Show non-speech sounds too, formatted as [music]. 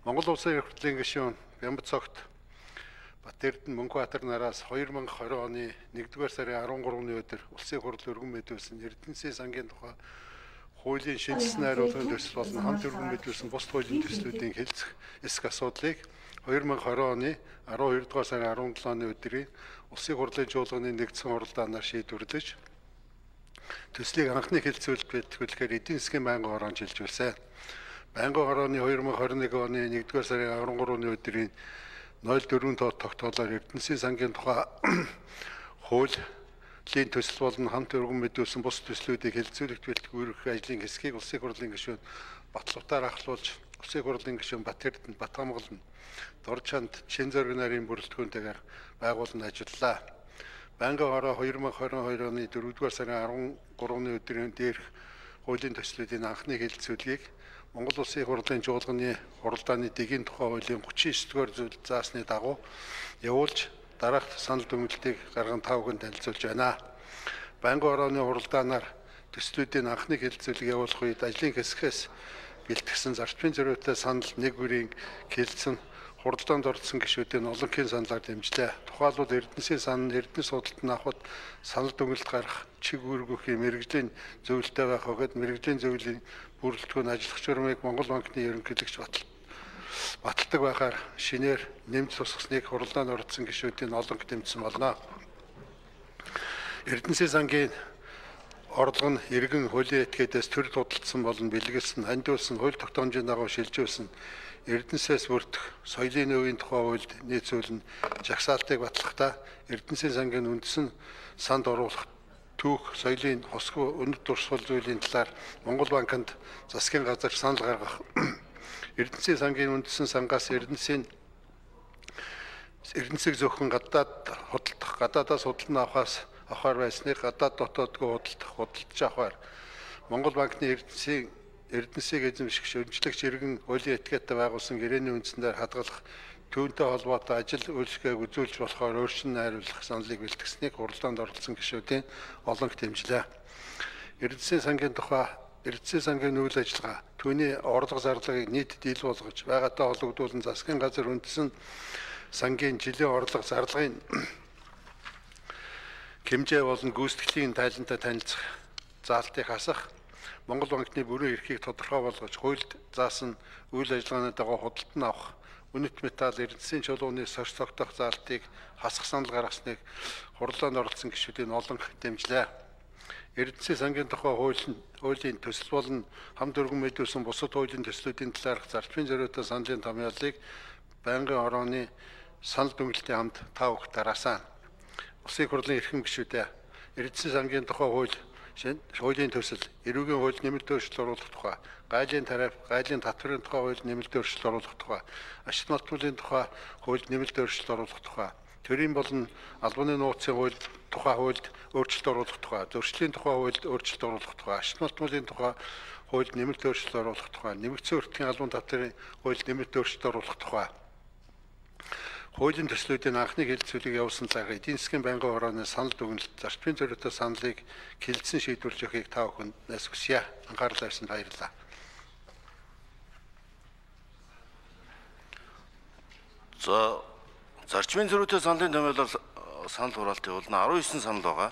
Монгол Улсын их хурлын гишүүн Бямбцогт Батэрдэн Мөнхбаатар нараас 2020 оны 1-р сарын 13-ны өдөр улсын хурл өргөн мэдүүлсэн Эрдэнэсийн сангийн тухай хуулийн шинжилсэн хариулгын төсөл болон хамт өргөн мэдүүлсэн бус хуулийн төслүүдийн хэлцэх эсэх асуудлыг 2020 оны 12-р сарын 17-ны өдрийн улсын хурлын жуулганы нэгдсэн хуралдаанаар шийдвэрлэж төслийг анхны хэлцүүлэлт бэлтгүүлэхээр эдийн засгийн байнгын хороонд шилжүүлсэн. Байнгын хорооны 2021 оны 1-р сарын 13-ны өдрийн 04 тоо тогтоолоор Эрдэнэсийн сангийн тухай [clears throat] хуулийн төсөл болон хамт өргөн мэдүүлсэн бус төслүүдийг хэлцүүлэгт бэлтгэх ажлын хэсгийг улсын хурлын гишүүн Батлавтаар ахлуулж улсын хурлын гишүүн Батэрдэнд Батгамгал нь Дорчанд чин зөрг нарын бүрэлдэхүүнтэйгээр байгуулан ажиллалаа. Байнгын хороо 2022 оны 4-р сарын 13-ны өдрийн дээрх хуулийн төслүүдийн анхны хэлэлцүүлгийг Монгол Улсын хурлын жуулганы хуралдааны дэгийн тухай хуулийн 39-р зүйл заасны дагуу явуулж дараах санал дүгнэлтийг гарган тавханд танилцуулж байна. Байнгын хорооны хуралдаанаар төслүүдийн анхны хэлэлцүүлэг явуулах үед ажлын хэсгээс бэлтгэсэн зарчмын зориутой санал нэг бүрийн хэлэлцэн хуралдаанд орсон гишүүдийн олонхын саналаар дэмжлээ. Тухайлбал Эрдэнэсийн сан Эрдэнэ судалтанд авахд санал дүгнэлт гарах, чиг үүргөхийн мэрэгжлийн зөвлөлтэй байх өгöd мэрэгжлийн зөвлөлийн бүрэлдэхүүн ажиллах журмыг Монгол банкны ерөнхийлөгч батал баталдаг байхаар шинээр нэмж тусгасныг хуралдаанд орсон гишүүдийн олонх дэмжсэн болно. Эрдэнэсийн сангийн орлого нь иргэн хуулийн этгээдээс төр тодтолцсон болон бэлгэлсэн, хандиулсан, хууль тогтоомжийн дагуу шилжүүлсэн Эрдэнэсээс бүрдэх соёлын өвийн тухай хуульд нийцүүлэн жагсаалтыг батлахдаа Эрдэнэсийн сангийн үндэсэн санд оруулах түүх соёлын хосгүй өнөд дурсгал зүйлийн талаар Монгол банкнд засгийн газар санал гаргах [clears throat] Эрдэнэсийн сангийн үндэсэн сангаас Эрдэнэсийн Эрдэнэсийг зөвхөн гадаад худалдах, гадаадаас худалдан авахаас авахар байсныг гадаад дотоодгүй худалдах, худалдаж авахар Монгол банкны Эрдэнэсийн Эрдэнэсийг эзэмших шөрөнчлөгч иргэн хуулийн этгээдтэй байгуулсан гэрээний үндсэндээр хадгалах түүнтэй холбоотой ажил үйлчлэгийг үзүүлж болохоор өөрчлөн найруулах саналыг бэлтгэснийг хуралдаанд оролцсон гишүүдийн олонх дэмжлээ. Эрдэнэсийн сангийн тухай Эрдэнэсийн сангийн үйл ажиллагаа түүний орлого зарлагыг нийт дийл болгож байгаатай холбогдуулан засгийн газар үндэсэн сангийн жилийн орлого зарлагын хэмжээ болон гүйцэтгэлийн тайлантай танилцах заалтыг хасах Монгол банкны бүрэн эрхийг тодорхой болгож хуульд заасан үйл ажиллагааны дагуу худалдан авах үнэт металл эрдэнэсийн чулууны сорч тогтоох заалтыг хасах санал гаргасныг хурлаанд оролцсон гишүүдийн олон дэмжлээ. Эрдэнэсийн сангийн тухай хуулийн хуулийн төсөл болон хамт өргөн мэдүүлсэн бусад хуулийн төслүүдийн талаарх зарчмын зориутой саналын томьёолыг байнгын орооны санал дүгнэлтийн хамт тав их дараасан. Улсын хурлын эрхэм гишүүдээ Эрдэнэсийн сангийн тухай хууль хуулийн төсөл, эрүүгийн хууль нэмэлт өөрчлөлт оруулах тухай, гайлын тариф, гайлын татврын тухай хууль нэмэлт өөрчлөлт оруулах тухай, ашиг нотгуулын тухай хууль нэмэлт өөрчлөлт оруулах тухай, төрийн болон албаны нууцын хууль тухай хуульд өөрчлөлт оруулах тухай, зөрчлийн тухай хуульд өөрчлөлт оруулах тухай, ашиг нотгуулын тухай хуульд нэмэлт өөрчлөлт оруулах тухай, нэмэгдсэн өртгийн албан татврын хуульд нэмэлт өөрчлөлт оруулах тухай хуулийн төслүүдийн анхны хэлэлцүүлэг явуулсан цаг эдийн засгийн байнгын хорооны санал дүгнэлт зарчмын зорилттой саналыг хэлэлцэн шийдвэрлэж өгөхийг та бүхэнд нэс хүсье. Анхаарал тавьсанд баярлалаа. За зарчмын зорилттой саналын томьёолоор санал хураалтын болно 19 санал байгаа.